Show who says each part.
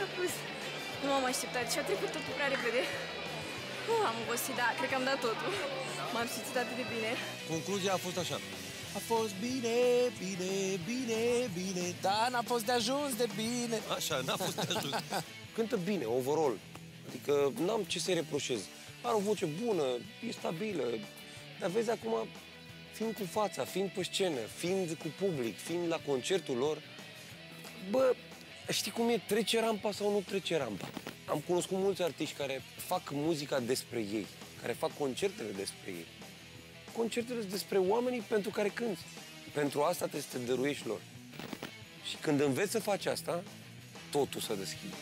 Speaker 1: propus. Nu m-am așteptat și a trecut totul prea repede. Uh, am obosit, da, cred că am dat totul. M-am simțit atât de bine.
Speaker 2: Concluzia a fost așa.
Speaker 3: A fost bine, bine, bine, bine, dar n-a fost de ajuns de bine.
Speaker 2: Așa, n-a fost de ajuns.
Speaker 4: Cântă bine, overall. Adică n-am ce să-i reproșez. Are o voce bună, e stabilă. Dar vezi acum, fiind cu fața, fiind pe scenă, fiind cu public, fiind la concertul lor, bă, știi cum e? Trece rampa sau nu trece rampa? Am cunoscut mulți artiști care fac muzica despre ei, care fac concertele despre ei. Concertele sunt despre oamenii pentru care cânti. Pentru asta trebuie să te dăruiești lor. Și când înveți să faci asta, totul se deschide.